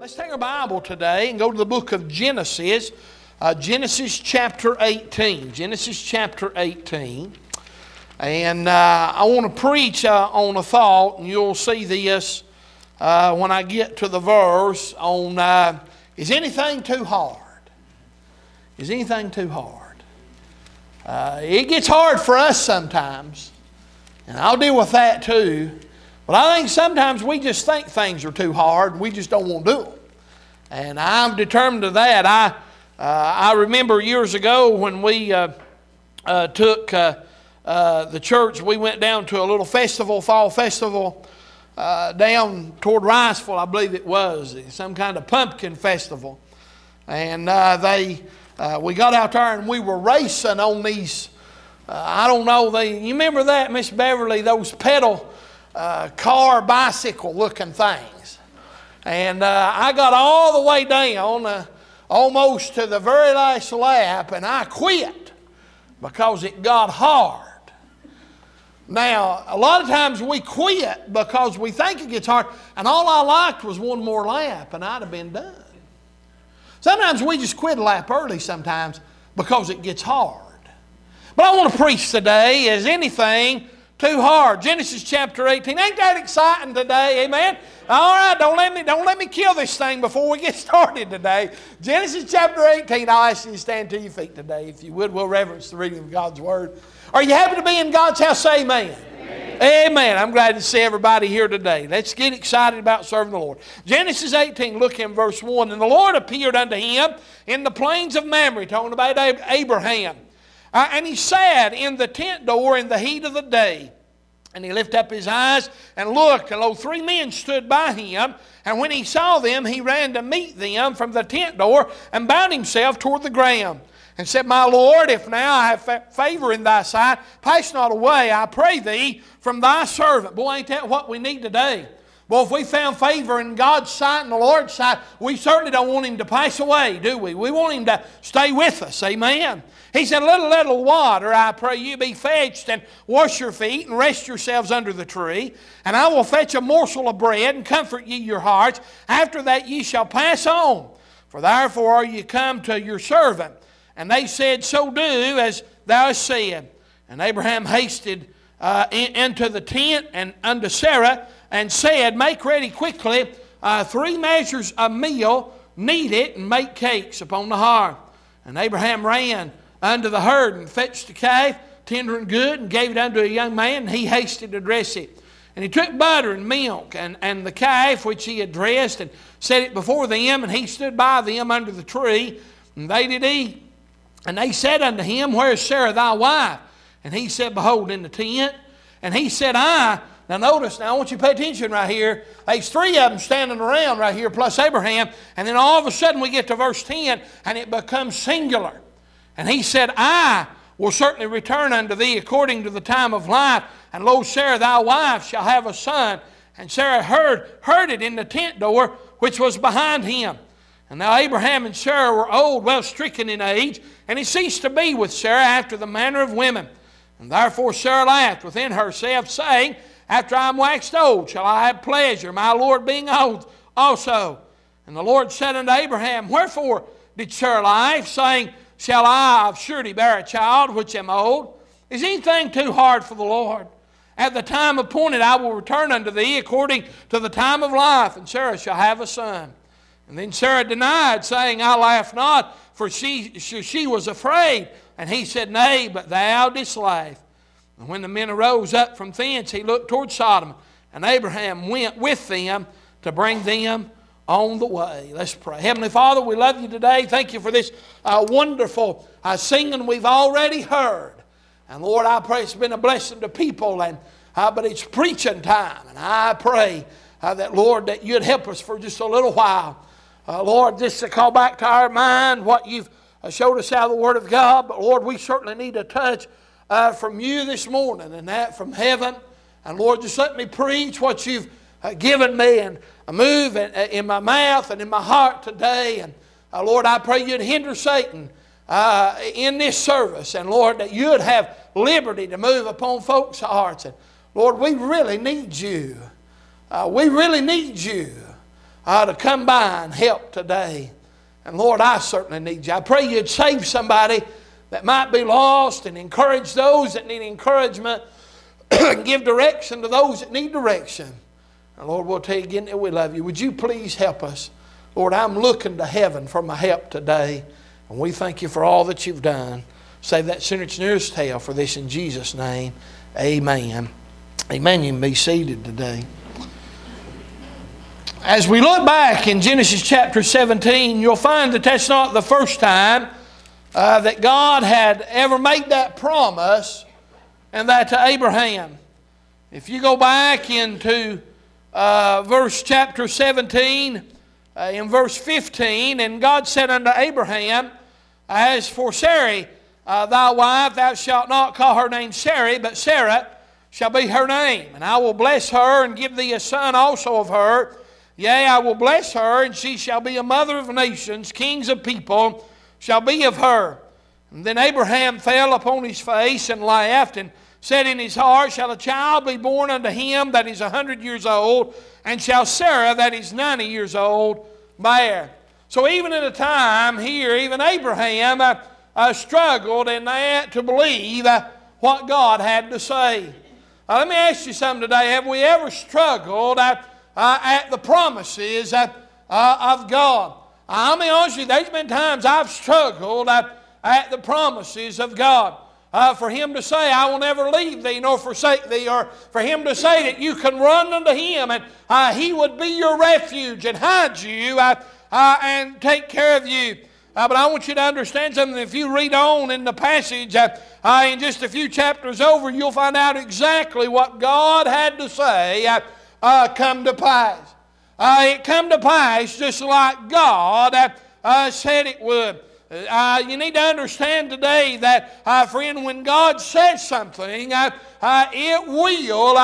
Let's take our Bible today and go to the book of Genesis, uh, Genesis chapter 18. Genesis chapter 18. And uh, I want to preach uh, on a thought, and you'll see this uh, when I get to the verse on uh, is anything too hard? Is anything too hard? Uh, it gets hard for us sometimes, and I'll deal with that too. But I think sometimes we just think things are too hard. And we just don't want to do them. And I'm determined to that. I, uh, I remember years ago when we uh, uh, took uh, uh, the church, we went down to a little festival, fall festival, uh, down toward Riceville, I believe it was, some kind of pumpkin festival. And they, we got out there and we were racing on these, I don't know, they, you remember that, Miss Beverly, those pedal uh, car bicycle looking things. And uh, I got all the way down uh, almost to the very last lap and I quit because it got hard. Now, a lot of times we quit because we think it gets hard, and all I liked was one more lap, and I'd have been done. Sometimes we just quit a lap early sometimes because it gets hard. But I want to preach today as anything too hard. Genesis chapter 18. Ain't that exciting today? Amen. All right, don't let me don't let me kill this thing before we get started today. Genesis chapter 18. I'll ask you to stand to your feet today. If you would, we'll reverence the reading of God's word. Are you happy to be in God's house? Say amen. Amen. amen. I'm glad to see everybody here today. Let's get excited about serving the Lord. Genesis 18, look in verse 1. And the Lord appeared unto him in the plains of Mamre, talking about Abraham. Uh, and he sat in the tent door in the heat of the day. And he lifted up his eyes and looked, and lo, three men stood by him. And when he saw them, he ran to meet them from the tent door and bowed himself toward the ground and said, My Lord, if now I have favor in thy sight, pass not away, I pray thee, from thy servant. Boy, ain't that what we need today? Well, if we found favor in God's sight and the Lord's sight, we certainly don't want Him to pass away, do we? We want Him to stay with us. Amen. He said, Little, little water, I pray you be fetched, and wash your feet, and rest yourselves under the tree. And I will fetch a morsel of bread, and comfort ye your hearts. After that ye shall pass on. For therefore are ye come to your servant. And they said, So do as thou hast said. And Abraham hasted uh, in, into the tent and unto Sarah and said, Make ready quickly uh, three measures of meal, knead it, and make cakes upon the hearth. And Abraham ran unto the herd and fetched the calf, tender and good, and gave it unto a young man, and he hasted to dress it. And he took butter and milk and, and the calf which he had dressed and set it before them, and he stood by them under the tree, and they did eat. And they said unto him, Where is Sarah thy wife? And he said, Behold, in the tent. And he said, I now notice, now I want you to pay attention right here. There's three of them standing around right here, plus Abraham. And then all of a sudden we get to verse 10 and it becomes singular. And he said, I will certainly return unto thee according to the time of life. And lo, Sarah, thy wife, shall have a son. And Sarah heard, heard it in the tent door which was behind him. And now Abraham and Sarah were old, well stricken in age, and he ceased to be with Sarah after the manner of women. And therefore Sarah laughed within herself, saying, after I am waxed old, shall I have pleasure, my Lord being old also. And the Lord said unto Abraham, Wherefore did Sarah laugh, saying, Shall I of surety bear a child which am old? Is anything too hard for the Lord? At the time appointed I will return unto thee according to the time of life, and Sarah shall have a son. And then Sarah denied, saying, I laugh not, for she, she was afraid. And he said, Nay, but thou didst laugh. And when the men arose up from thence, he looked toward Sodom, and Abraham went with them to bring them on the way. Let's pray. Heavenly Father, we love you today. Thank you for this uh, wonderful uh, singing we've already heard. And Lord, I pray it's been a blessing to people, and uh, but it's preaching time. And I pray uh, that, Lord, that you'd help us for just a little while. Uh, Lord, just to call back to our mind what you've uh, showed us out of the Word of God. But Lord, we certainly need a touch from you this morning and that from heaven. And Lord, just let me preach what you've uh, given me and move in, uh, in, my mouth and in my heart today. And uh, Lord, I pray you'd hinder Satan uh, in this service. And Lord, that you'd have liberty to move upon folks' hearts. And Lord, we really need you. Uh, we really need you. to come by and help today. And Lord, I certainly need you. I pray you'd save somebody that might be lost and encourage those that need encouragement and give direction to those that need direction. And Lord, we'll tell you again that we love you. Would you please help us? Lord, I'm looking to heaven for my help today. And we thank you for all that you've done. Save that sinner's nearest tail for this in Jesus' name. Amen. Amen. You can be seated today. As we look back in Genesis chapter 17, you'll find that that's not the first time uh, that God had ever made that promise, and that to Abraham. If you go back into uh, verse chapter 17, uh, in verse 15, and God said unto Abraham, As for Sarai, uh, thy wife, thou shalt not call her name Sarai, but Sarah shall be her name. And I will bless her and give thee a son also of her. Yea, I will bless her, and she shall be a mother of nations, kings of people shall be of her. And then Abraham fell upon his face and laughed and said in his heart, Shall a child be born unto him that is a hundred years old? And shall Sarah that is ninety years old bear? So even at a time here, even Abraham uh, uh, struggled in that to believe uh, what God had to say. Uh, let me ask you something today. Have we ever struggled uh, uh, at the promises of God? I'll be honest with you, there's been times I've struggled at, at the promises of God. Uh, for Him to say, I will never leave thee nor forsake thee, or for Him to say that you can run unto Him and uh, He would be your refuge and hide you uh, uh and take care of you. Uh, but I want you to understand something. If you read on in the passage, uh, in just a few chapters over, you'll find out exactly what God had to say come to pass it come to pass just like God said it would. Uh, you need to understand today that, uh, friend, when God says something, uh, it will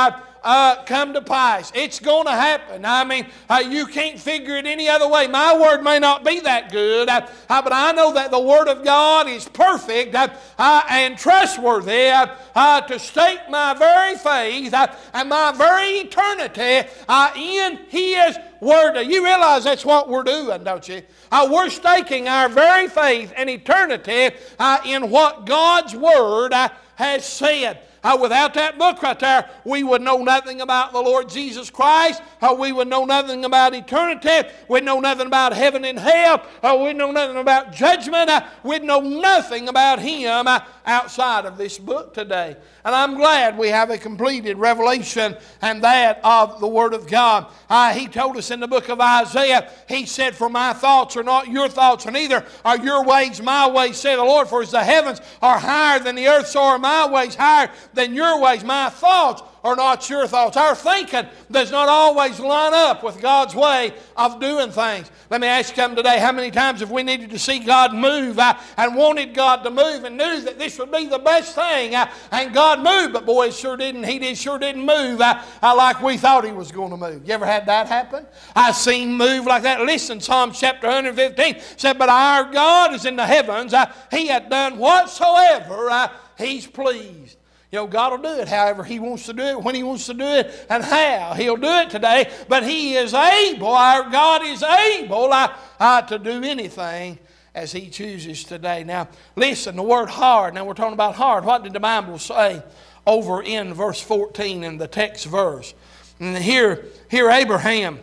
uh, come to pass. It's going to happen. I mean, uh, you can't figure it any other way. My word may not be that good, uh, but I know that the Word of God is perfect and trustworthy to stake my very faith and my very eternity in His Word. You realize that's what we're doing, don't you? Uh, we're staking our very faith and eternity uh, in what God's Word uh, has said. Uh, without that book right there, we would know nothing about the Lord Jesus Christ. Uh, we would know nothing about eternity. We'd know nothing about heaven and hell. Uh, we'd know nothing about judgment. Uh, we'd know nothing about Him uh, outside of this book today. And I'm glad we have a completed revelation and that of the Word of God. Uh, he told us in the book of Isaiah, He said, For my thoughts are not your thoughts, and neither are your ways my ways, said the Lord. For as the heavens are higher than the earth, so are my ways higher than your ways. My thoughts are not your thoughts. Our thinking does not always line up with God's way of doing things. Let me ask you something today. How many times have we needed to see God move and wanted God to move and knew that this would be the best thing and God moved, but boy, it sure didn't. He did, sure didn't move like we thought He was going to move. You ever had that happen? I seen move like that. Listen, Psalm chapter 115 said, But our God is in the heavens. He hath done whatsoever He's pleased. You know, God will do it however He wants to do it, when He wants to do it, and how. He'll do it today, but He is able, our God is able to do anything as He chooses today. Now, listen, the word hard, now we're talking about hard. What did the Bible say over in verse 14 in the text verse? And here, here Abraham,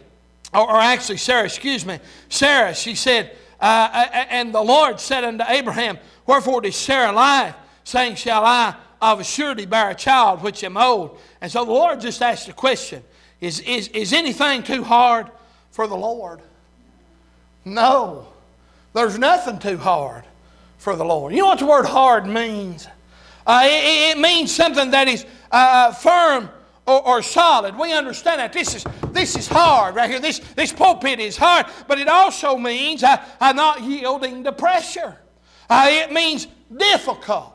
or, or actually Sarah, excuse me, Sarah, she said, uh, and the Lord said unto Abraham, Wherefore did Sarah lie, saying, Shall I of a surety bear a child which am old. And so the Lord just asked the question is, is, is anything too hard for the Lord? No. There's nothing too hard for the Lord. You know what the word hard means? Uh, it, it, means something that is uh, firm or, or, solid. We understand that. This is, this is hard right here. This, this pulpit is hard, but it also means uh, uh not yielding to pressure. Uh, it means difficult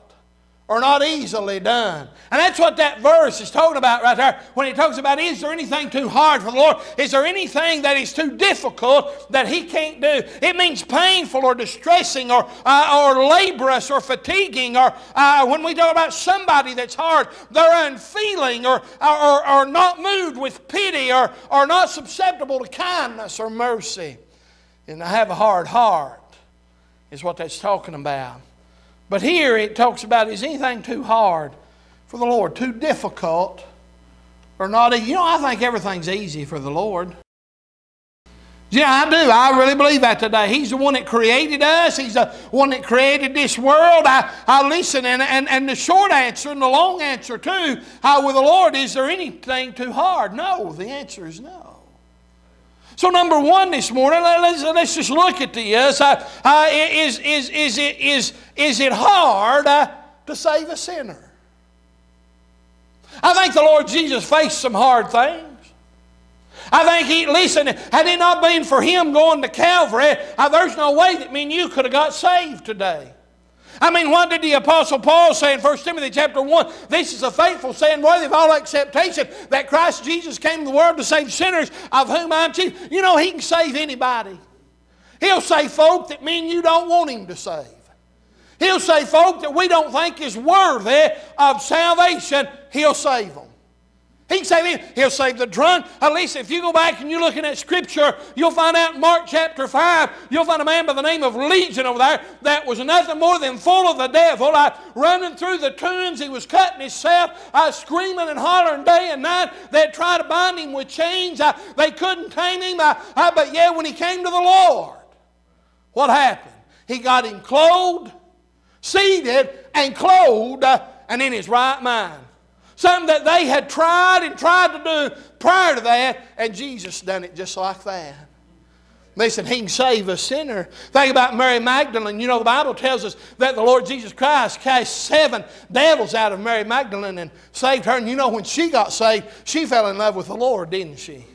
are not easily done. And that's what that verse is talking about right there. When he talks about, is there anything too hard for the Lord? Is there anything that is too difficult that he can't do? It means painful or distressing or, uh, or laborious or fatiguing. Or uh, when we talk about somebody that's hard, they're unfeeling or, or, or not moved with pity or, or not susceptible to kindness or mercy. And I have a hard heart, is what that's talking about. But here it talks about is anything too hard for the Lord, too difficult, or not? You know, I think everything's easy for the Lord. Yeah, I do. I really believe that today. He's the one that created us. He's the one that created this world. I, I listen, and, and, and the short answer and the long answer too, how with the Lord, is there anything too hard? No. The answer is no. So, number one this morning, let's, let's just look at this. Uh, uh, is, is, is, it, is, is it hard uh, to save a sinner? I think the Lord Jesus faced some hard things. I think he, listen, had it not been for him going to Calvary, uh, there's no way that me and you could have got saved today. I mean, what did the Apostle Paul say in 1 Timothy chapter 1? This is a faithful saying, worthy of all acceptation, that Christ Jesus came to the world to save sinners, of whom I'm chief. You know, He can save anybody. He'll save folk that mean you don't want Him to save. He'll save folk that we don't think is worthy of salvation. He'll save them. He can save him. He'll save the drunk. At least if you go back and you're looking at Scripture, you'll find out in Mark chapter 5, you'll find a man by the name of Legion over there that was nothing more than full of the devil. Uh, running through the tombs, he was cutting himself, uh, screaming and hollering day and night. They tried to bind him with chains. Uh, they couldn't tame him. Uh, uh, but yeah, when he came to the Lord, what happened? He got him clothed, seated, and clothed, and in his right mind. Something that they had tried and tried to do prior to that, and Jesus done it just like that. They said he can save a sinner. Think about Mary Magdalene. You know, the Bible tells us that the Lord Jesus Christ cast seven devils out of Mary Magdalene and saved her. And you know, when she got saved, she fell in love with the Lord, didn't she?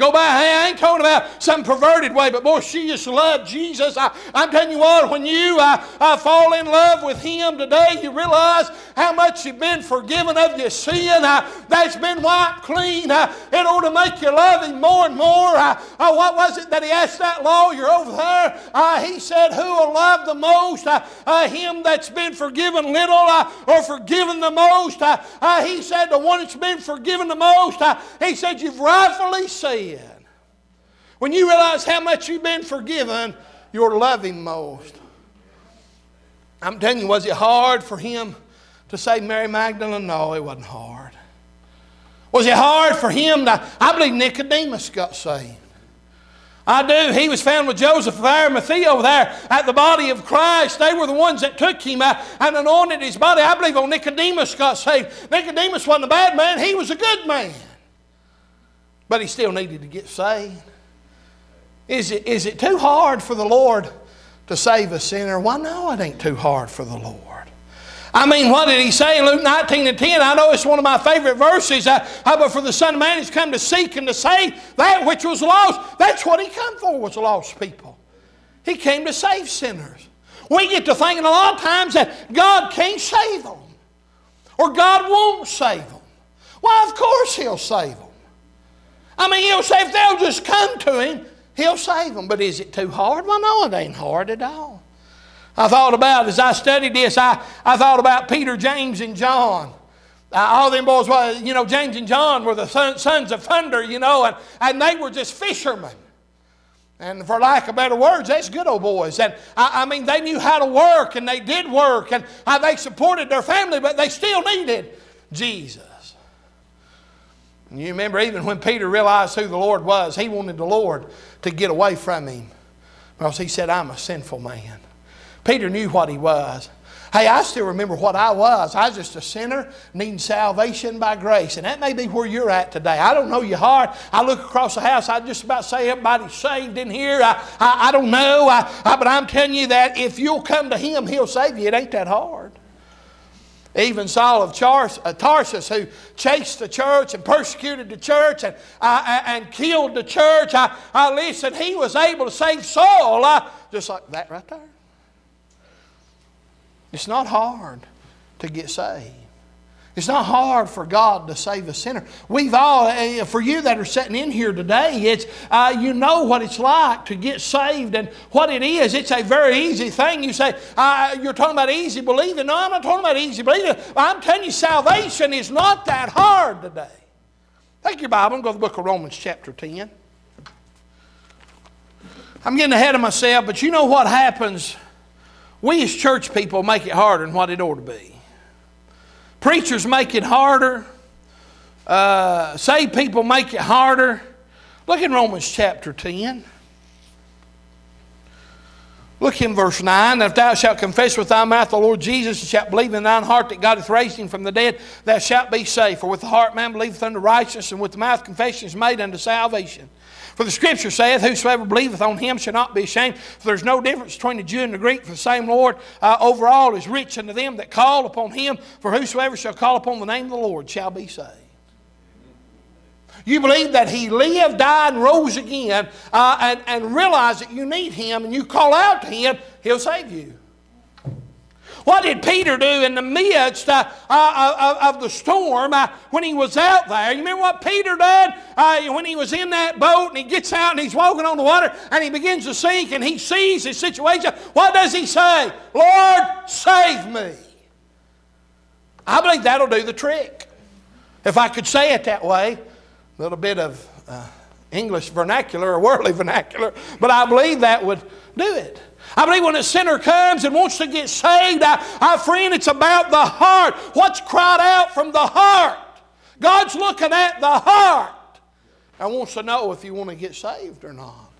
Go by. Hey, I ain't talking about some perverted way, but boy, she just loved Jesus. I, I'm telling you what, when you uh, uh, fall in love with Him today, you realize how much you've been forgiven of your sin. Uh, that's been wiped clean uh, in order to make you love Him more and more. Uh, uh, what was it that He asked that lawyer over there? he said, Who will love the most? him that's been forgiven little or forgiven the most? he said, The one that's been forgiven the most. he said, You've rightfully said. When you realize how much you've been forgiven, you're loving most. I'm telling you, was it hard for him to say Mary Magdalene? No, it wasn't hard. Was it hard for him to? I believe Nicodemus got saved. I do. He was found with Joseph of Arimathea over there at the body of Christ. They were the ones that took him out and anointed his body. I believe old Nicodemus got saved. Nicodemus wasn't a bad man, he was a good man. But he still needed to get saved. Is it, is it too hard for the Lord to save a sinner? Why, no, it ain't too hard for the Lord. I mean, what did he say in Luke 19 and 10? I know it's one of my favorite verses. Uh, but for the Son of Man has come to seek and to save that which was lost. That's what he come for, was lost people. He came to save sinners. We get to thinking a lot of times that God can't save them. Or God won't save them. Well, of course he'll save them. I mean, he'll say if they'll just come to him, He'll save them. But is it too hard? Well, no, it ain't hard at all. I thought about, as I studied this, I, I thought about Peter, James, and John. Uh, all them boys, well, you know, James and John were the son, sons of thunder, you know, and, and they were just fishermen. And for lack of better words, that's good old boys. And I, I mean, they knew how to work and they did work and uh, they supported their family, but they still needed Jesus. You remember, even when Peter realized who the Lord was, he wanted the Lord to get away from him because he said, I'm a sinful man. Peter knew what he was. Hey, I still remember what I was. I was just a sinner needing salvation by grace. And that may be where you're at today. I don't know your heart. I look across the house, I just about say everybody's saved in here. I, I, I don't know. I, I, but I'm telling you that if you'll come to Him, He'll save you. It ain't that hard. Even Saul of uh, Tarsus, who chased the church and persecuted the church and, uh, and killed the church, I, I listen, he was able to save Saul uh, just like that right there. It's not hard to get saved. It's not hard for God to save a sinner. We've all, eh, for you that are sitting in here today, it's uh, you know what it's like to get saved and what it is. It's a very easy thing. You say uh, you're talking about easy believing. No, I'm not talking about easy believing. I'm telling you, salvation is not that hard today. Take your Bible and go to the book of Romans, chapter 10. I'm getting ahead of myself, but you know what happens? We as church people make it harder than what it ought to be. Preachers make it harder. Uh, saved people make it harder. Look in Romans chapter 10. Look in verse 9. If thou shalt confess with thy mouth the Lord Jesus, and shalt believe in thine heart that God hath raised him from the dead, thou shalt be saved. For with the heart man believeth unto righteousness, and with the mouth confession is made unto salvation. For the scripture saith, Whosoever believeth on him shall not be ashamed. For there's no difference between the Jew and the Greek, for the same Lord uh, over all is rich unto them that call upon him. For whosoever shall call upon the name of the Lord shall be saved. You believe that He lived, died, and rose again, uh, and, and realize that you need Him, and you call out to Him, He'll save you. What did Peter do in the midst uh, uh, of, of, the storm uh, when he was out there? You remember what Peter did uh, when he was in that boat and he gets out and he's walking on the water and he begins to sink and he sees his situation? What does he say? Lord, save me. I believe that'll do the trick. If I could say it that way, a little bit of uh, English vernacular or worldly vernacular, but I believe that would do it. I believe when a sinner comes and wants to get saved, I friend, it's about the heart. What's cried out from the heart? God's looking at the heart and wants to know if you want to get saved or not.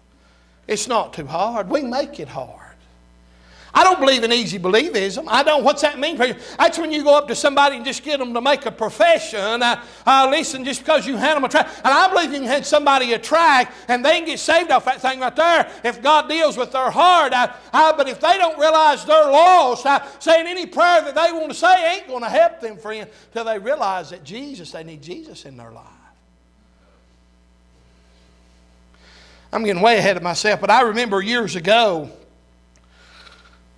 It's not too hard. We make it hard. I don't believe in easy believism. I don't. What's that mean? For you? That's when you go up to somebody and just get them to make a profession. Uh, uh, listen, just because you hand them a track. And I believe you can hand somebody a track and they can get saved off that thing right there if God deals with their heart. But if they don't realize they're lost, saying any prayer that they want to say ain't going to help them, friend, till they realize that Jesus, they need Jesus in their life. I'm getting way ahead of myself, but I remember years ago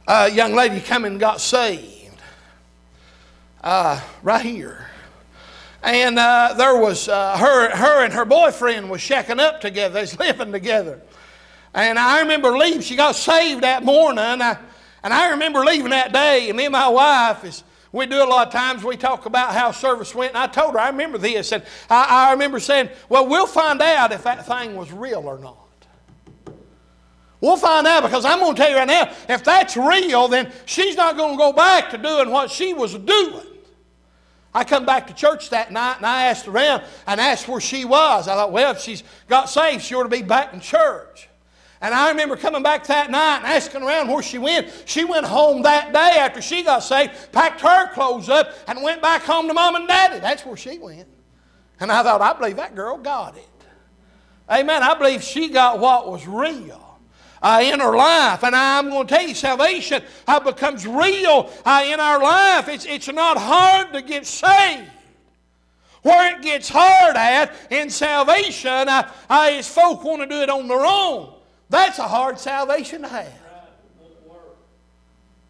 a young lady come and got saved uh, right here. And uh, there was uh, her, her and her boyfriend was shacking up together. They was living together. And I remember leaving. She got saved that morning. And I, and I remember leaving that day. And me and my wife is we do a lot of times. We talk about how service went. And I told her I remember this. And I, I remember saying, "Well, we'll find out if that thing was real or not." We'll find out because I'm going to tell you right now if that's real, then she's not going to go back to doing what she was doing. I come back to church that night and I asked around and asked where she was. I thought, well, if she's got saved, she ought to be back in church. And I remember coming back that night and asking around where she went. She went home that day after she got saved, packed her clothes up, and went back home to mom and daddy. That's where she went. And I thought, I believe that girl got it. Amen. I believe she got what was real uh, in our life. And I'm going to tell you, salvation uh, becomes real uh, in our life. It's, it's not hard to get saved. Where it gets hard at in salvation uh, uh, is folk want to do it on their own. That's a hard salvation to have.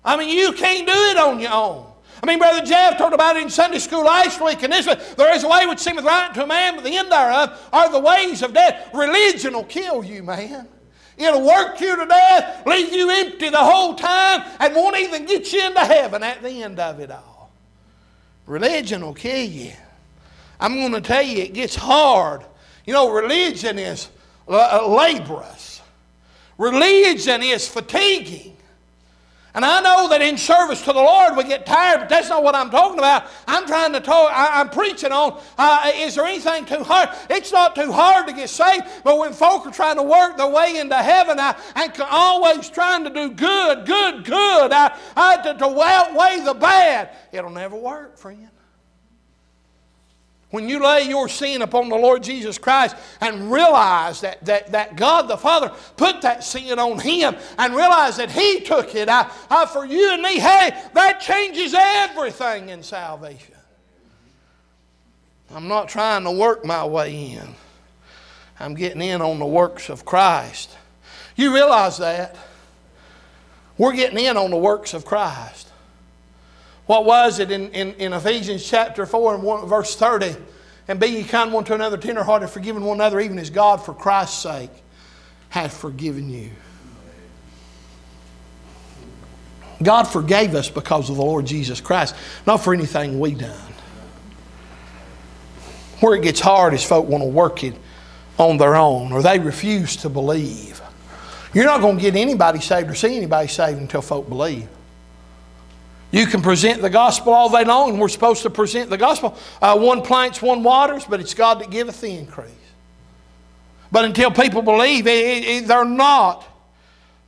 I mean, you can't do it on your own. I mean, Brother Jeff talked about it in Sunday school last week, and this there is a way which seemeth right to a man, but the end thereof are the ways of death. Religion will kill you, man. It'll work you to death, leave you empty the whole time, and won't even get you into heaven at the end of it all. Religion will kill you. I'm going to tell you, it gets hard. You know, religion is uh, laborious, religion is fatiguing. And I know that in service to the Lord we get tired, but that's not what I'm talking about. I'm trying to talk, I, am preaching on uh, is there anything too hard? It's not too hard to get saved, but when folk are trying to work their way into heaven uh, and always trying to do good, good, good, uh, uh, to, to outweigh the bad, it'll never work, friend. When you lay your sin upon the Lord Jesus Christ and realize that, that, that God the Father put that sin on Him and realize that He took it uh, for you and me, hey, that changes everything in salvation. I'm not trying to work my way in, I'm getting in on the works of Christ. You realize that? We're getting in on the works of Christ. What was it in, in, in Ephesians chapter 4 and 1, verse 30? And be ye kind one to another, tenderhearted, forgiving one another, even as God, for Christ's sake, hath forgiven you. God forgave us because of the Lord Jesus Christ, not for anything we done. Where it gets hard is folk want to work it on their own, or they refuse to believe. You're not going to get anybody saved or see anybody saved until folk believe. You can present the gospel all day long, and we're supposed to present the gospel. Uh, one plants, one waters, but it's God that giveth the increase. But until people believe, it, it, they're not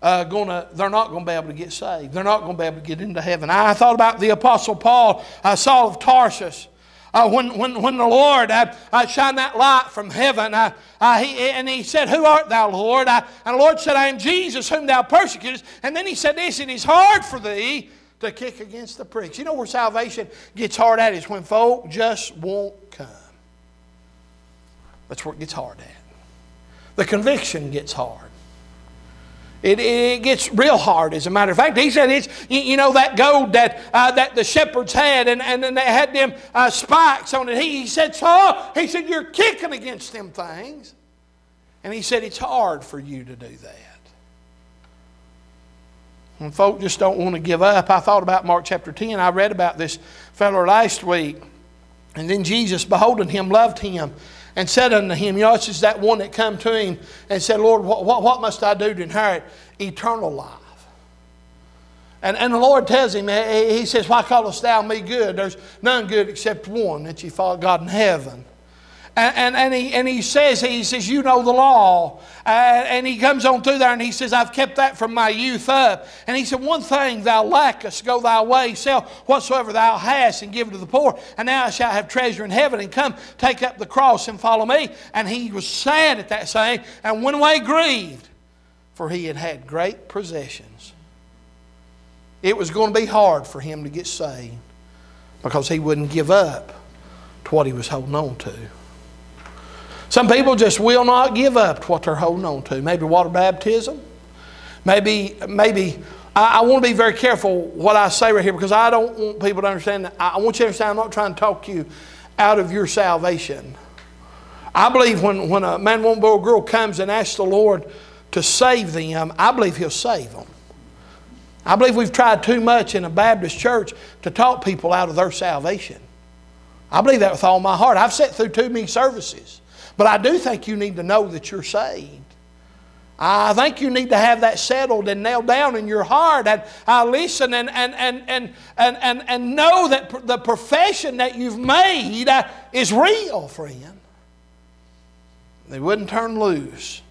uh, gonna, they're not going to be able to get saved. They're not going to be able to get into heaven. I thought about the Apostle Paul, uh, Saul of Tarsus. Uh, when, when, when the Lord uh, uh, shined that light from heaven, uh, uh, he, and he said, Who art thou, Lord? Uh, and the Lord said, I am Jesus, whom thou persecutest. And then he said this, It is hard for thee to kick against the pricks. You know where salvation gets hard at is when folk just won't come. That's where it gets hard at. The conviction gets hard. It, it, gets real hard, as a matter of fact. He said it's, you, know, that gold that, uh, that the shepherds had, and, and then they had them uh, spikes on it. He, he said, Saul, he said, you're kicking against them things. And he said, it's hard for you to do that. When folk just don't want to give up, I thought about Mark chapter 10. I read about this fellow last week. And then Jesus, beholding him, loved him and said unto him, You know, this is that one that come to him and said, Lord, what, what, what must I do to inherit eternal life? And, and the Lord tells him, He says, Why callest thou me good? There's none good except one, that ye follow God in heaven. And, and, and, he, and he says, he says, you know the law. Uh, and he comes on through there and he says, I've kept that from my youth up. And he said, one thing thou lackest, go thy way, sell whatsoever thou hast and give it to the poor. And now I shall have treasure in heaven and come take up the cross and follow me. And he was sad at that saying and went away grieved, for he had had great possessions. It was going to be hard for him to get saved because he wouldn't give up to what he was holding on to. Some people just will not give up to what they're holding on to. Maybe water baptism. Maybe, maybe I, I want to be very careful what I say right here because I don't want people to understand that. I want you to understand I'm not trying to talk you out of your salvation. I believe when, when a man, woman, boy, or girl comes and asks the Lord to save them, I believe He'll save them. I believe we've tried too much in a Baptist church to talk people out of their salvation. I believe that with all my heart. I've sat through too many services but I do think you need to know that you're saved. I think you need to have that settled and nailed down in your heart and I listen and, and, and, and, and, and, and know that the profession that you've made uh, is real, friend. They wouldn't turn loose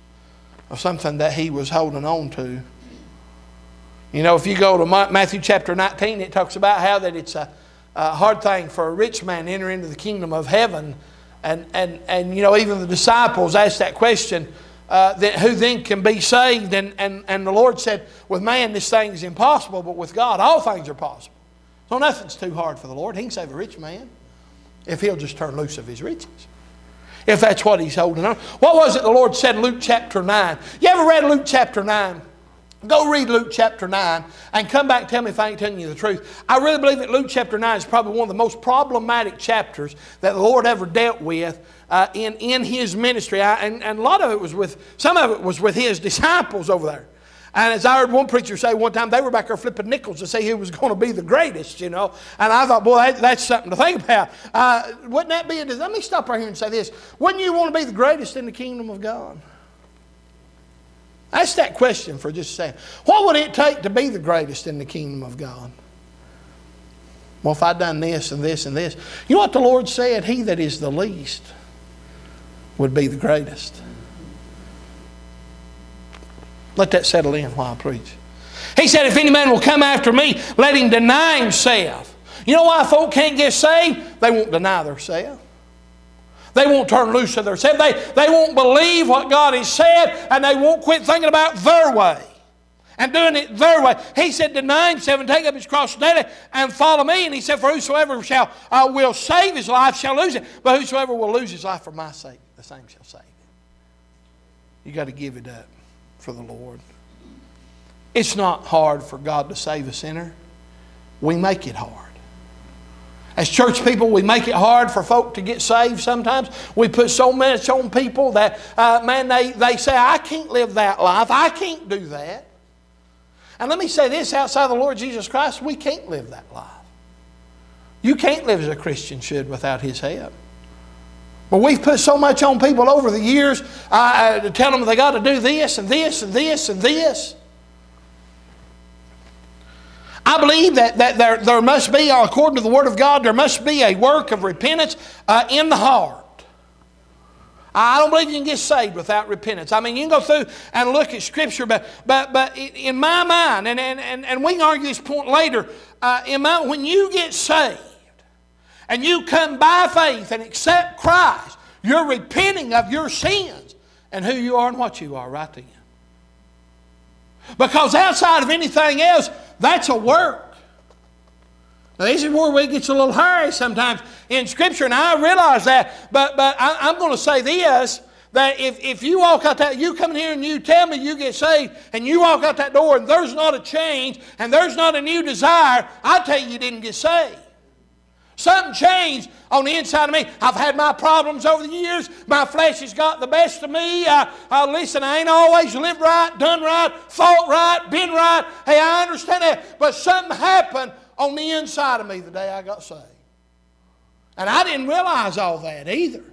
of something that he was holding on to. You know, if you go to Matthew chapter 19, it talks about how that it's a, a hard thing for a rich man to enter into the kingdom of heaven and, and, and you know, even the disciples asked that question uh, that who then can be saved? And, and, and the Lord said, with man, this thing is impossible, but with God, all things are possible. So nothing's too hard for the Lord. He can save a rich man if he'll just turn loose of his riches. If that's what he's holding on. What was it the Lord said in Luke chapter 9? You ever read Luke chapter 9? Go read Luke chapter 9 and come back and tell me if I ain't telling you the truth. I really believe that Luke chapter 9 is probably one of the most problematic chapters that the Lord ever dealt with uh, in, in His ministry. I, and, and a lot of it was with, some of it was with His disciples over there. And as I heard one preacher say one time, they were back there flipping nickels to say who was going to be the greatest, you know. And I thought, boy, that, that's something to think about. Uh, wouldn't that be a, let me stop right here and say this. Wouldn't you want to be the greatest in the kingdom of God? Ask that question for just a second. What would it take to be the greatest in the kingdom of God? Well, if I'd done this and this and this. You know what the Lord said? He that is the least would be the greatest. Let that settle in while I preach. He said, If any man will come after me, let him deny himself. You know why folk can't get saved? They won't deny themselves. They won't turn loose of themselves. They, they won't believe what God has said, and they won't quit thinking about their way and doing it their way. He said, Deny himself and take up his cross daily and follow me. And he said, For whosoever shall uh, will save his life shall lose it, but whosoever will lose his life for my sake, the same shall save it. You got to give it up for the Lord. It's not hard for God to save a sinner. We make it hard. As church people, we make it hard for folk to get saved sometimes. We put so much on people that, uh, man, they, they say, I can't live that life. I can't do that. And let me say this outside of the Lord Jesus Christ, we can't live that life. You can't live as a Christian should without His help. But we've put so much on people over the years uh, uh, to tell them they got to do this and this and this and this. I believe that, that there, there must be, according to the Word of God, there must be a work of repentance uh, in the heart. I don't believe you can get saved without repentance. I mean, you can go through and look at Scripture, but, but, but in my mind, and, and, and, and we can argue this point later, uh, in my, when you get saved and you come by faith and accept Christ, you're repenting of your sins and who you are and what you are right then. Because outside of anything else, that's a work. Now, this is where we get a little hairy sometimes in Scripture, and I realize that. But, but I, am going to say this that if, if you walk out that, you come in here and you tell me you get saved, and you walk out that door and there's not a change and there's not a new desire, I tell you you didn't get saved. Something changed on the inside of me. I've had my problems over the years. My flesh has got the best of me. I, uh, listen, I ain't always lived right, done right, thought right, been right. Hey, I understand that. But something happened on the inside of me the day I got saved. And I didn't realize all that either.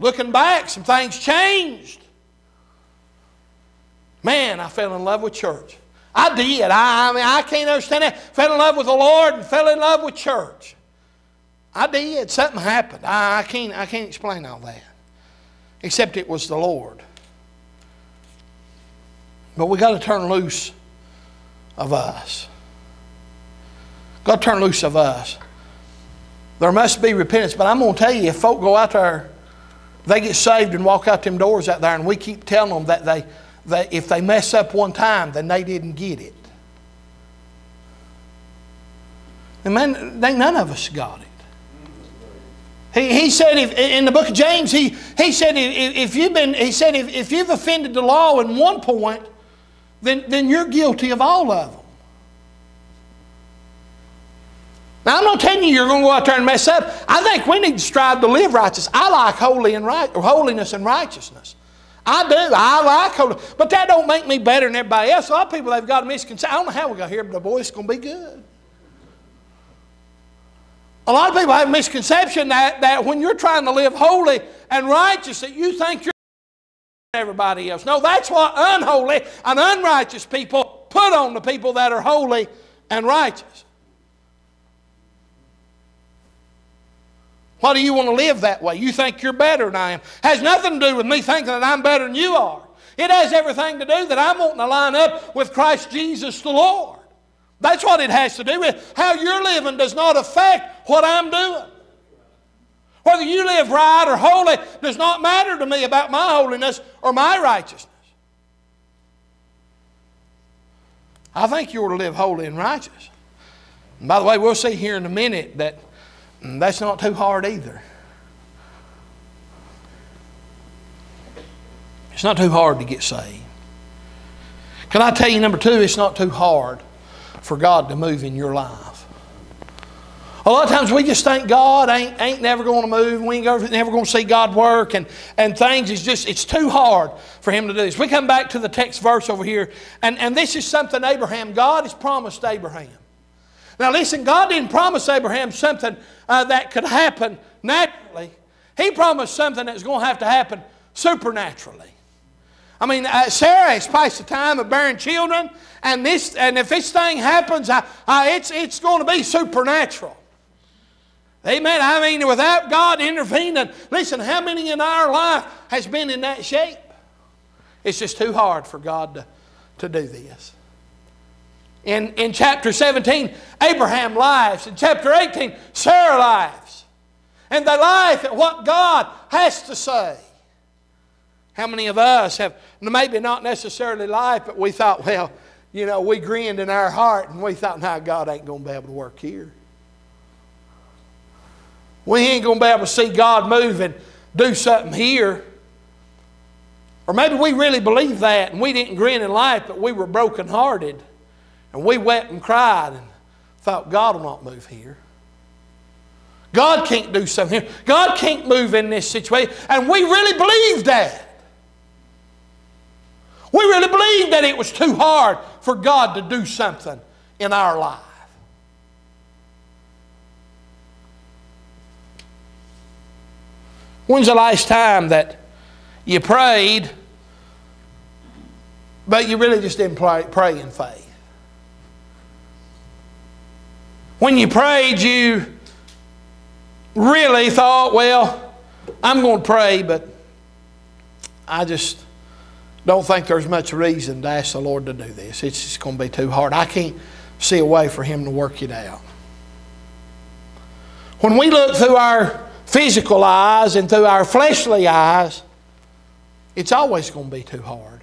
Looking back, some things changed. Man, I fell in love with church. I did. I, I mean, I can't understand that. Fell in love with the Lord and fell in love with church. I did. Something happened. I, I, can't, I can't explain all that. Except it was the Lord. But we got to turn loose of us. Got to turn loose of us. There must be repentance, but I'm going to tell you, if folk go out there, they get saved and walk out them doors out there, and we keep telling them that they, that if they mess up one time, then they didn't get it. And man, they, none of us got it. He, he said if, in the book of James, he, he said if, if you've been, he said if, if you've offended the law in one point, then, then you're guilty of all of them. Now, I'm not telling you you're going to go out there and mess up. I think we need to strive to live righteous. I like holy and right, or holiness and righteousness. I do. I like holiness. But that don't make me better than everybody else. A lot of people, they've got a misconception. I don't know how we got here, but boy, it's going to be good. A lot of people have a misconception that, that when you're trying to live holy and righteous, that you think you're everybody else. No, that's what unholy and unrighteous people put on the people that are holy and righteous. Why do you want to live that way? You think you're better than I am. Has nothing to do with me thinking that I'm better than you are. It has everything to do that I'm wanting to line up with Christ Jesus the Lord. That's what it has to do with. How you're living does not affect what I'm doing. Whether you live right or holy does not matter to me about my holiness or my righteousness. I think you ought to live holy and righteous. And by the way, we'll see here in a minute that and that's not too hard either. It's not too hard to get saved. Can I tell you, number two, it's not too hard for God to move in your life. A lot of times we just think God ain't, ain't never going to move. We ain't never going to see God work, and, and things is just, it's too hard for Him to do this. We come back to the text verse over here, and, and this is something Abraham, God has promised Abraham. Now, listen, God didn't promise Abraham something uh, that could happen naturally. He promised something that's going to have to happen supernaturally. I mean, uh, Sarah has passed the time of bearing children, and this, and if this thing happens, uh, uh, it's, it's going to be supernatural. Amen. I mean, without God intervening, listen, how many in our life has been in that shape? It's just too hard for God to, to do this. In, in chapter 17, Abraham lives. In chapter 18, Sarah lives. And they life at what God has to say. How many of us have, maybe not necessarily life, but we thought, well, you know, we grinned in our heart and we thought, now God ain't going to be able to work here. We ain't going to be able to see God move and do something here. Or maybe we really believe that and we didn't grin in life, but we were brokenhearted. And we wept and cried and thought, God will not move here. God can't do something here. God can't move in this situation. And we really believed that. We really believed that it was too hard for God to do something in our life. When's the last time that you prayed, but you really just didn't pray, pray in faith? When you prayed, you really thought, well, I'm going to pray, but I just don't think there's much reason to ask the Lord to do this. It's just going to be too hard. I can't see a way for Him to work it out. When we look through our physical eyes and through our fleshly eyes, it's always going to be too hard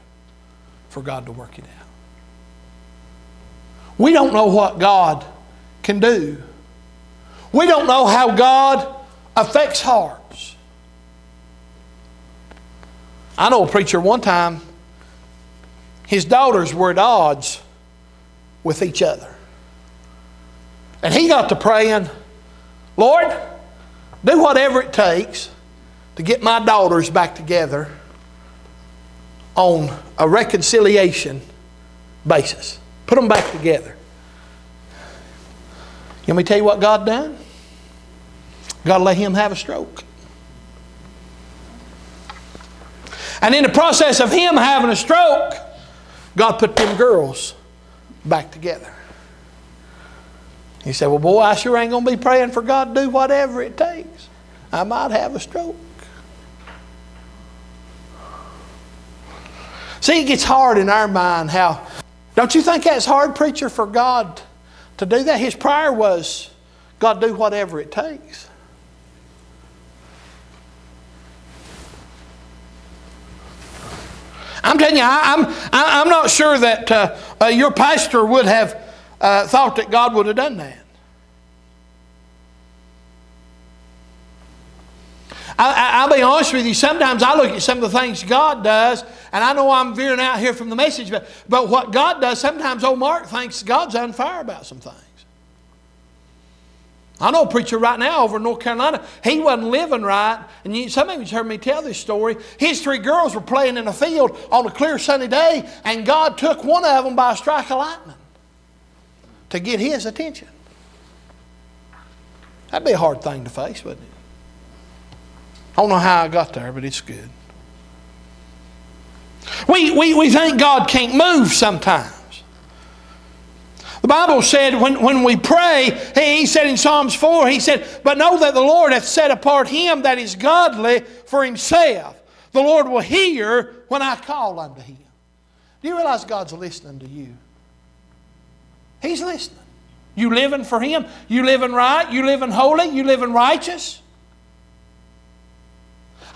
for God to work it out. We don't know what God can do. We don't know how God affects hearts. I know a preacher one time, his daughters were at odds with each other. And he got to praying, Lord, do whatever it takes to get my daughters back together on a reconciliation basis. Put them back together. Let me tell you what God done? God let him have a stroke. And in the process of him having a stroke, God put them girls back together. He said, Well, boy, I sure ain't going to be praying for God to do whatever it takes. I might have a stroke. See, it gets hard in our mind how. Don't you think that's hard, preacher, for God to do that? His prayer was, God, do whatever it takes. I'm telling you, I, am I'm, I'm not sure that uh, uh, your pastor would have uh, thought that God would have done that. I, will be honest with you, sometimes I look at some of the things God does, and I know I'm veering out here from the message, but, but what God does, sometimes old Mark thinks God's on fire about some things. I know a preacher right now over in North Carolina. He wasn't living right. And you, some of you heard me tell this story. His three girls were playing in a field on a clear sunny day, and God took one of them by a strike of lightning to get his attention. That'd be a hard thing to face, wouldn't it? I don't know how I got there, but it's good. We, we, we think God can't move sometimes. The Bible said when, when we pray, he said in Psalms 4, he said, But know that the Lord hath set apart him that is godly for himself. The Lord will hear when I call unto him. Do you realize God's listening to you? He's listening. You living for him? You living right? You living holy? You living righteous?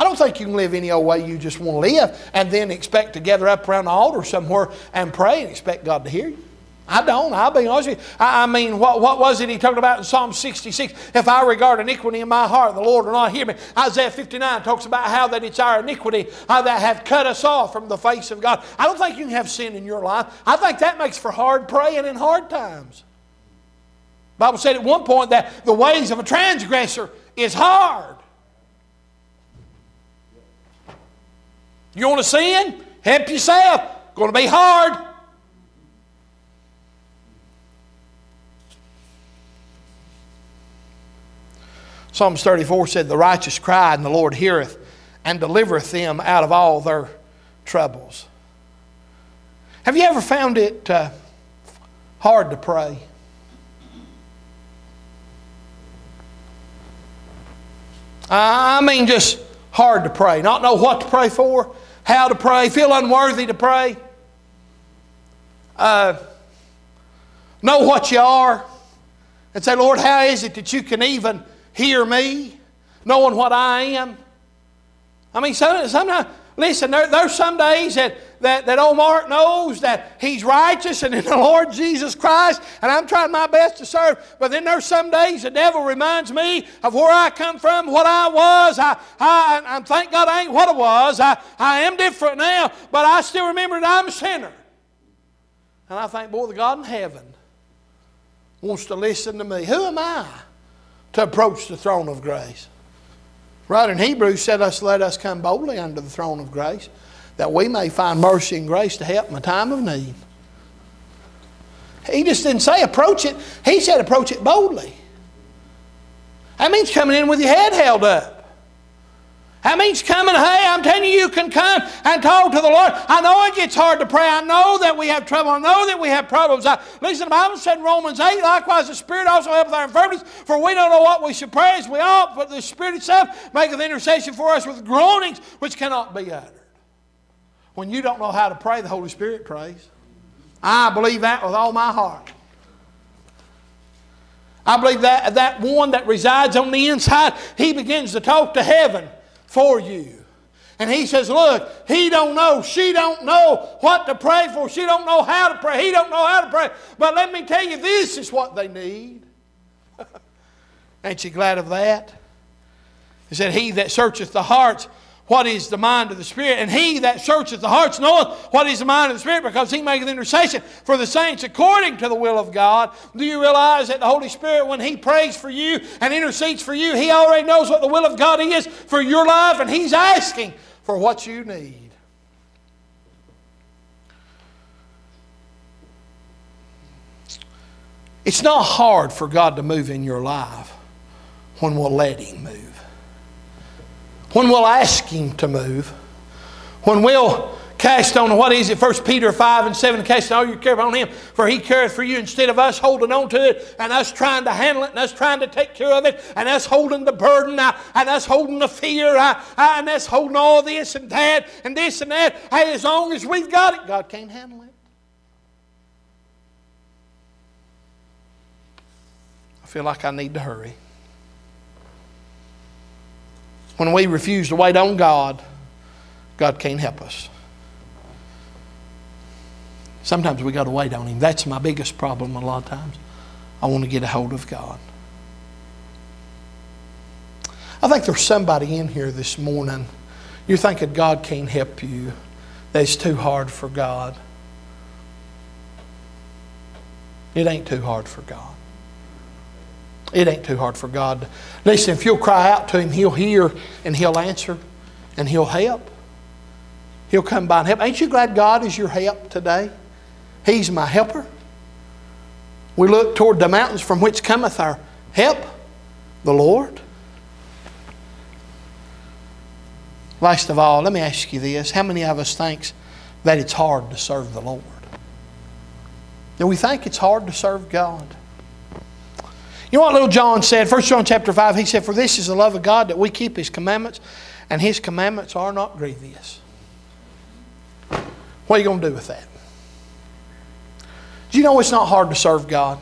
I don't think you can live any old way you just want to live and then expect to gather up around the altar somewhere and pray and expect God to hear you. I don't. I'll be honest with you. I, mean, what, what was it he talked about in Psalm 66? If I regard iniquity in my heart, the Lord will not hear me. Isaiah 59 talks about how that it's our iniquity, how that hath cut us off from the face of God. I don't think you can have sin in your life. I think that makes for hard praying in hard times. The Bible said at one point that the ways of a transgressor is hard. You want to sin? Help yourself. Going to be hard. Psalms 34 said, The righteous cry, and the Lord heareth, and delivereth them out of all their troubles. Have you ever found it uh, hard to pray? I mean, just hard to pray. Not know what to pray for, how to pray, feel unworthy to pray. Uh, know what you are, and say, Lord, how is it that you can even hear me, knowing what I am. I mean, sometimes, listen, there, there's some days that, that, that old Mark knows that he's righteous and in the Lord Jesus Christ, and I'm trying my best to serve. But then there's some days the devil reminds me of where I come from, what I was. I, I, I thank God I ain't what I was. I, I am different now, but I still remember that I'm a sinner. And I think, boy, the God in heaven wants to listen to me. Who am I to approach the throne of grace? Right in Hebrews said us, let us come boldly under the throne of grace, that we may find mercy and grace to help in a time of need. He just didn't say approach it. He said approach it boldly. That means coming in with your head held up. That means coming, hey, I'm telling you, you can come and talk to the Lord. I know it gets hard to pray. I know that we have trouble. I know that we have problems. I, listen, the Bible said in Romans 8, likewise the Spirit also helpeth our infirmities, for we don't know what we should pray as we ought, but the Spirit itself maketh intercession for us with groanings which cannot be uttered. When you don't know how to pray, the Holy Spirit prays. I believe that with all my heart. I believe that that one that resides on the inside, he begins to talk to heaven for you. And he says, look, he don't know, she don't know what to pray for. She don't know how to pray. He don't know how to pray. But let me tell you, this is what they need. Ain't you glad of that? He said, He that searcheth the hearts what is the mind of the Spirit. And he that searcheth the hearts knoweth what is the mind of the Spirit, because he maketh intercession for the saints according to the will of God. Do you realize that the Holy Spirit, when he prays for you and intercedes for you, he already knows what the will of God is for your life, and he's asking for what you need. It's not hard for God to move in your life when we'll let Him move when we'll ask Him to move, when we'll cast on what is it, 1 Peter 5 and 7, cast all your care on Him, for He careth for you instead of us holding on to it and us trying to handle it and us trying to take care of it and us holding the burden uh, and us holding the fear uh, uh, and us holding all this and that and this and that. Hey, as long as we've got it, God can't handle it. I feel like I need to hurry. When we refuse to wait on God, God can't help us. Sometimes we got to wait on Him. That's my biggest problem a lot of times. I want to get a hold of God. I think there's somebody in here this morning. You're thinking God can't help you, that it's too hard for God. It ain't too hard for God. It ain't too hard for God. Listen, if you'll cry out to Him, He'll hear and He'll answer and He'll help. He'll come by and help. Ain't you glad God is your help today? He's my helper. We look toward the mountains from which cometh our help, the Lord. Last of all, let me ask you this. How many of us thinks that it's hard to serve the Lord? Do we think it's hard to serve God? You know what little John said? 1 John chapter 5, he said, For this is the love of God that we keep his commandments, and his commandments are not grievous. What are you going to do with that? Do you know it's not hard to serve God?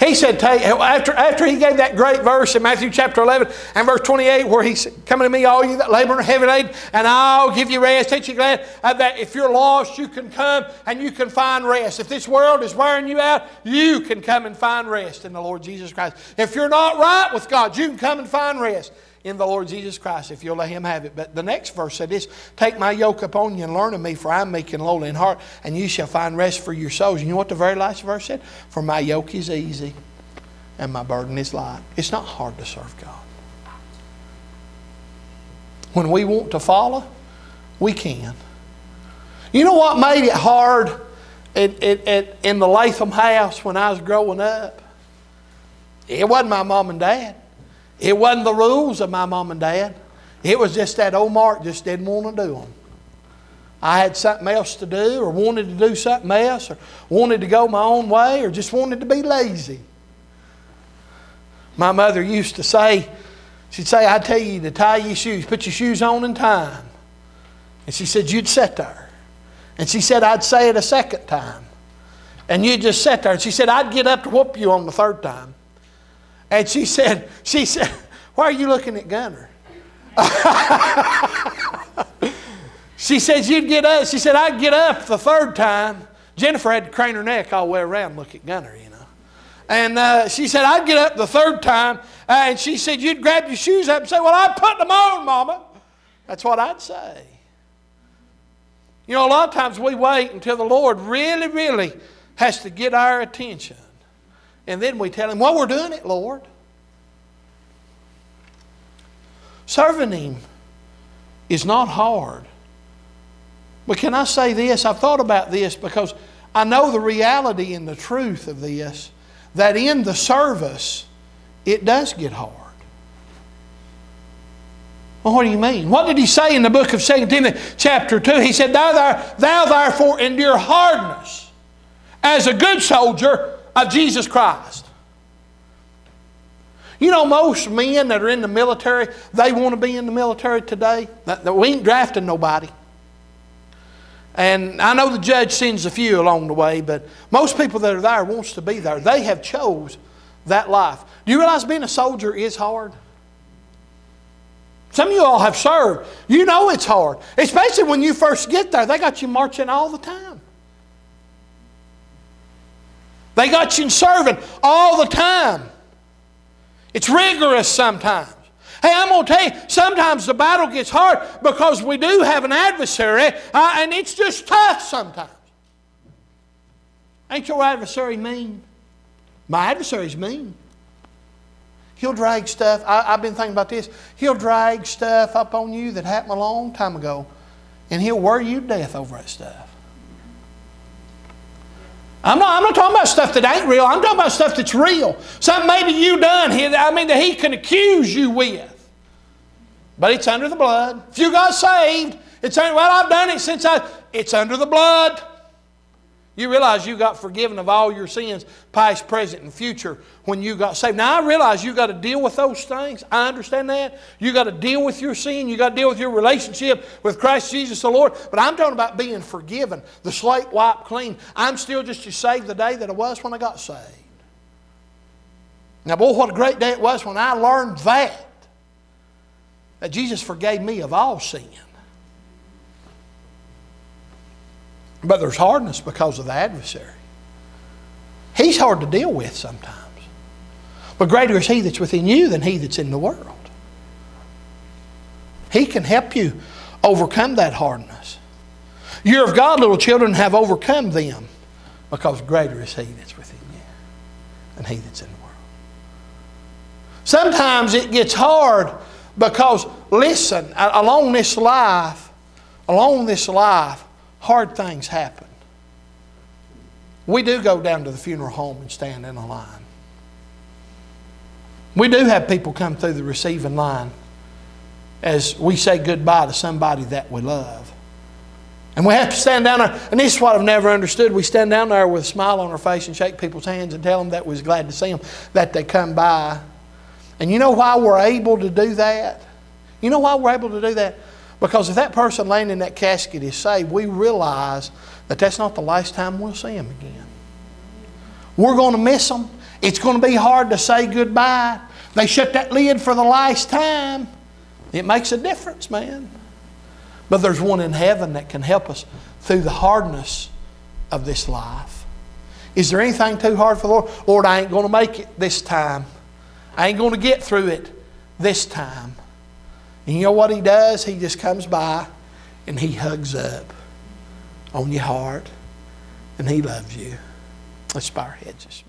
He said, after, after he gave that great verse in Matthew chapter 11 and verse 28, where he said, Come to me, all you that labor and heavy laden, and I'll give you rest. Ain't you glad uh, that if you're lost, you can come and you can find rest? If this world is wearing you out, you can come and find rest in the Lord Jesus Christ. If you're not right with God, you can come and find rest in the Lord Jesus Christ if you'll let Him have it. But the next verse said this Take my yoke upon you and learn of me, for I'm meek and lowly in heart, and you shall find rest for your souls. And you know what the very last verse said? For my yoke is easy and my burden is light. It's not hard to serve God. When we want to follow, we can. You know what made it hard in, the Latham house when I was growing up? It wasn't my mom and dad. It wasn't the rules of my mom and dad. It was just that old Mark just didn't want to do them. I had something else to do, or wanted to do something else, or wanted to go my own way, or just wanted to be lazy. My mother used to say, she'd say, I tell you to tie your shoes, put your shoes on in time. And she said, you'd sit there. And she said, I'd say it a second time. And you'd just sit there. And she said, I'd get up to whoop you on the third time. And she said, she said, why are you looking at Gunner? she said, you'd get up. She said, I'd get up the third time. Jennifer had to crane her neck all the way around look at Gunner, you know. And uh, she said, I'd get up the third time. Uh, and she said, You'd grab your shoes up and say, Well, I put them on, Mama. That's what I'd say. You know, a lot of times we wait until the Lord really, really has to get our attention. And then we tell Him, Well, we're doing it, Lord. Serving Him is not hard. But can I say this? I've thought about this because I know the reality and the truth of this that in the service, it does get hard. Well, what do you mean? What did he say in the book of 2 Timothy, chapter 2? He said, Thou, thou, thou therefore endure hardness as a good soldier of Jesus Christ. You know, most men that are in the military, they want to be in the military today. We ain't drafting nobody. And I know the judge sends a few along the way, but most people that are there wants to be there. They have chose that life. Do you realize being a soldier is hard? Some of you all have served. You know it's hard. Especially when you first get there. They got you marching all the time. They got you serving all the time. It's rigorous sometimes. Hey, I'm going to tell you, sometimes the battle gets hard because we do have an adversary, uh, and it's just tough sometimes. Ain't your adversary mean? My adversary's mean. He'll drag stuff. I, have been thinking about this. He'll drag stuff up on you that happened a long time ago, and he'll worry you to death over that stuff. I'm not, I'm not talking about stuff that ain't real. I'm talking about stuff that's real. Something maybe you done here. that, I mean, that he can accuse you with. But it's under the blood. If you got saved, it's under, well, I've done it since I, it's under the blood. You realize you got forgiven of all your sins, past, present, and future, when you got saved. Now, I realize you got to deal with those things. I understand that. You got to deal with your sin. You got to deal with your relationship with Christ Jesus the Lord. But I'm talking about being forgiven, the slate wiped clean. I'm still just as saved the day that I was when I got saved. Now, boy, what a great day it was when I learned that. That Jesus forgave me of all sin. But there's hardness because of the adversary. He's hard to deal with sometimes. But greater is He that's within you than He that's in the world. He can help you overcome that hardness. You're of God, little children, have overcome them because greater is He that's within you than He that's in the world. Sometimes it gets hard because, listen, along this life, along this life, hard things happen. We do go down to the funeral home and stand in a line. We do have people come through the receiving line as we say goodbye to somebody that we love. And we have to stand down there, and this is what I've never understood. We stand down there with a smile on our face and shake people's hands and tell them that we're glad to see them, that they come by. And you know why we're able to do that? You know why we're able to do that? Because if that person laying in that casket is saved, we realize that that's not the last time we'll see them again. We're going to miss them. It's going to be hard to say goodbye. They shut that lid for the last time. It makes a difference, man. But there's one in heaven that can help us through the hardness of this life. Is there anything too hard for the Lord? Lord, I ain't going to make it this time. I ain't going to get through it this time. And you know what he does? He just comes by and he hugs up on your heart and he loves you. Let's bow our heads